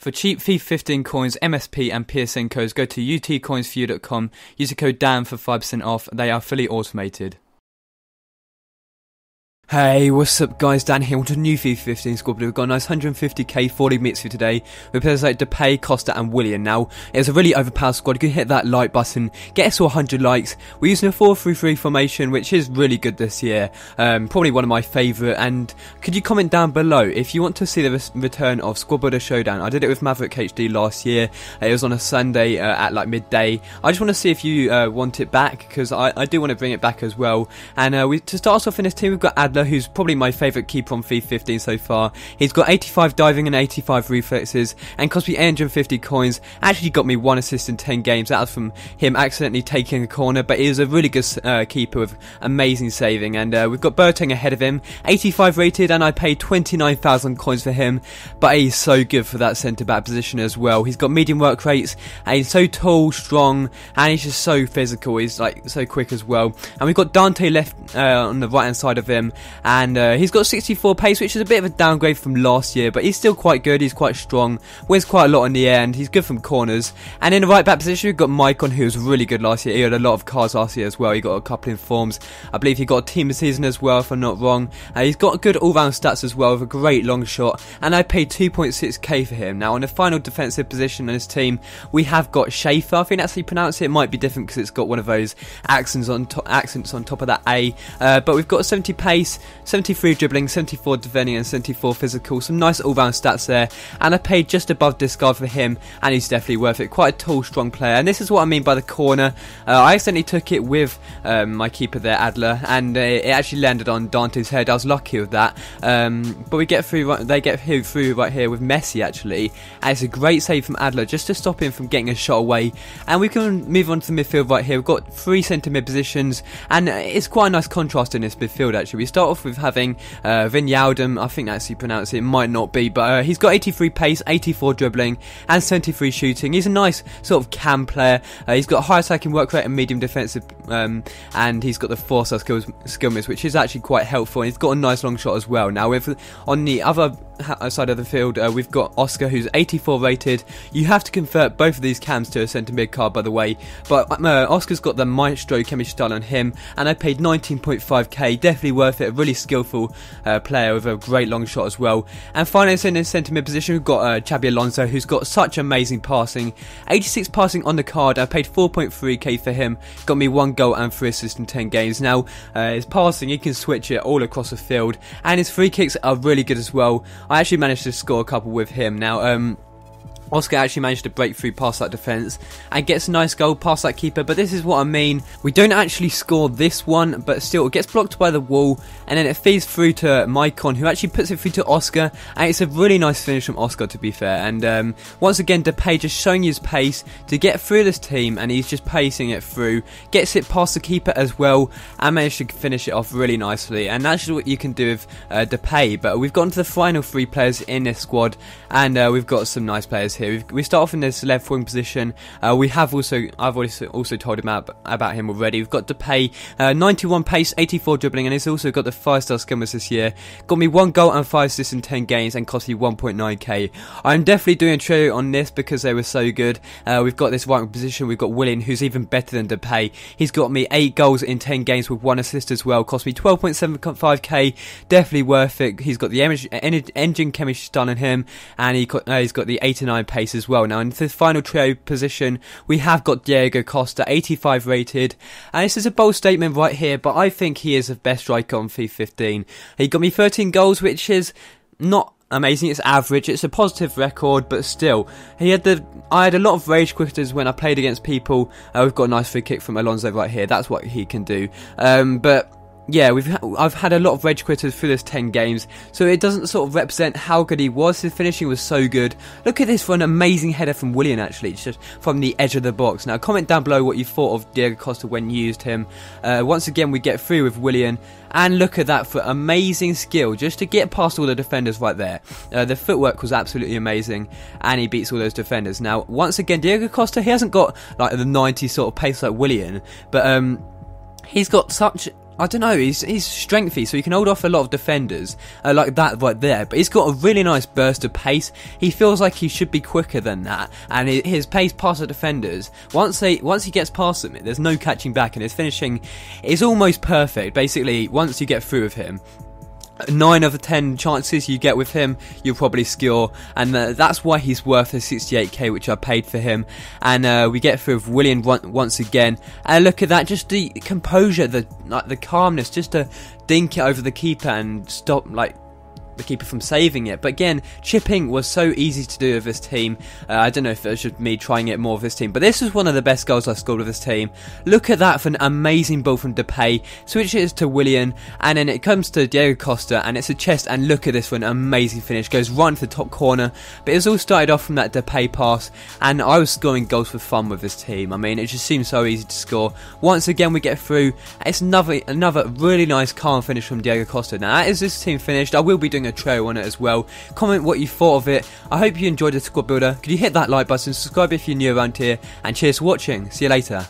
For cheap FIFA 15 coins, MSP and PSN codes, go to utcoinsforyou.com. Use the code DAN for 5% off. They are fully automated. Hey, what's up guys, Dan here, to new FIFA 15 squad, we've got a nice 150k 40 minutes for today, with players like Depay, Costa and Willian. Now, it's a really overpowered squad, you can hit that like button, get us to 100 likes, we're using a 4-3-3 formation, which is really good this year, um, probably one of my favourite, and could you comment down below if you want to see the return of Squad Builder Showdown, I did it with Maverick HD last year, it was on a Sunday uh, at like midday, I just want to see if you uh, want it back, because I, I, do want to bring it back as well, and uh, we, to start us off in this team, we've got Adler, who's probably my favourite keeper on FIFA 15 so far. He's got 85 diving and 85 reflexes, and cost me 850 coins. Actually got me one assist in 10 games. That was from him accidentally taking a corner, but he is a really good uh, keeper with amazing saving. And uh, we've got Boateng ahead of him, 85 rated, and I paid 29,000 coins for him. But he's so good for that centre back position as well. He's got medium work rates, and he's so tall, strong, and he's just so physical. He's like so quick as well. And we've got Dante left uh, on the right hand side of him, and uh, he's got 64 pace, which is a bit of a downgrade from last year, but he's still quite good. He's quite strong, wins quite a lot in the air, and he's good from corners. And in the right back position, we've got Maicon, who was really good last year. He had a lot of cards last year as well. He got a couple in forms. I believe he got a team of season as well, if I'm not wrong. Uh, he's got good all-round stats as well, with a great long shot, and I paid 2.6k for him. Now, on the final defensive position in his team, we have got Schaefer. I think that's how you pronounce it. It might be different because it's got one of those accents on accents on top of that A. Uh, but we've got 70 pace, 70 73 dribbling, 74 defending, and 74 physical. Some nice all round stats there. And I paid just above discard for him, and he's definitely worth it. Quite a tall, strong player. And this is what I mean by the corner. Uh, I accidentally took it with um, my keeper there, Adler, and uh, it actually landed on Dante's head. I was lucky with that. Um, but we get through, right, they get through right here with Messi, actually. And it's a great save from Adler just to stop him from getting a shot away. And we can move on to the midfield right here. We've got three centre mid positions, and it's quite a nice contrast in this midfield, actually. We start off with having uh, Wijnaldum, I think that's how you pronounce it, might not be, but uh, he's got 83 pace, 84 dribbling, and 73 shooting. He's a nice sort of cam player. Uh, he's got high attacking work rate and medium defensive, um, and he's got the four star skills skill moves, which is actually quite helpful. And he's got a nice long shot as well. Now, with on the other side of the field, uh, we've got Oscar, who's 84 rated. You have to convert both of these cams to a centre mid card, by the way. But uh, Oscar's got the Maestro chemistry style on him, and I paid 19.5k. Definitely worth it. A really skillful uh, player with a great long shot as well. And finally, in the centre mid position, we've got uh, Xabi Alonso, who's got such amazing passing. 86 passing on the card. I paid 4.3k for him. Got me one goal and three assists in 10 games. Now, uh, his passing, he can switch it all across the field, and his free kicks are really good as well. I actually managed to score a couple with him. Now, um, Oscar actually managed to break through past that defence and gets a nice goal past that keeper. But this is what I mean. We don't actually score this one, but still it gets blocked by the wall and then it feeds through to Maicon, who actually puts it through to Oscar. And it's a really nice finish from Oscar, to be fair. And um, once again, Depay just showing his pace to get through this team, and he's just pacing it through. Gets it past the keeper as well, and managed to finish it off really nicely. And that's what you can do with uh, Depay. But we've gotten to the final three players in this squad, and uh, we've got some nice players here. We've, we start off in this left wing position. Uh, we have also, I've also, also told him about, about him already. We've got Depay, uh, 91 pace, 84 dribbling, and he's also got the five star skimmers this year. Got me one goal and five assists in 10 games and cost me 1.9k. I'm definitely doing a trio on this because they were so good. Uh, we've got this right wing position. We've got Willian, who's even better than Depay. He's got me eight goals in 10 games with one assist as well. Cost me 12.75k. Definitely worth it. He's got the engine chemistry done in him, and he uh, he's got the 89 pace as well. Now, in the final trio position, we have got Diego Costa, 85 rated. And this is a bold statement right here, but I think he is the best striker on FIFA 15. He got me 13 goals, which is not amazing. It's average. It's a positive record, but still, he had the. I had a lot of rage quitters when I played against people. Uh, we've got a nice free kick from Alonso right here. That's what he can do. Um, but yeah, we've ha- I've had a lot of rage quitters through this 10 games, so it doesn't sort of represent how good he was. His finishing was so good. Look at this for an amazing header from Willian, actually, just from the edge of the box. Now, comment down below what you thought of Diego Costa when you used him. Uh, once again, we get through with Willian, and look at that for amazing skill just to get past all the defenders right there. Uh, the footwork was absolutely amazing, and he beats all those defenders. Now, once again, Diego Costa, he hasn't got like the 90 sort of pace like Willian, but um, he's got such I don't know. He's he's strengthy, so he can hold off a lot of defenders uh, like that right there. But he's got a really nice burst of pace. He feels like he should be quicker than that, and his pace past the defenders once they once he gets past them, there's no catching back, and his finishing is almost perfect. Basically, once you get through with him, nine of the ten chances you get with him, you'll probably score, and uh, that's why he's worth the 68k which I paid for him. And uh, we get through with Willian once again, and look at that, just the composure, the like the calmness, just to dink it over the keeper and stop like the keeper from saving it. But again, chipping was so easy to do with this team. Uh, I don't know if it should me trying it more with this team, but this was one of the best goals I scored with this team. Look at that for an amazing ball from Depay. Switches to Willian, and then it comes to Diego Costa, and it's a chest. And look at this for an amazing finish. Goes right into the top corner. But it's all started off from that Depay pass, and I was scoring goals for fun with this team. I mean, it just seems so easy to score. Once again, we get through. It's another another really nice calm finish from Diego Costa. Now, that is this team finished. I will be doing a trail on it as well. Comment what you thought of it. I hope you enjoyed the squad builder. Could you hit that like button, subscribe if you're new around here, and cheers for watching. See you later.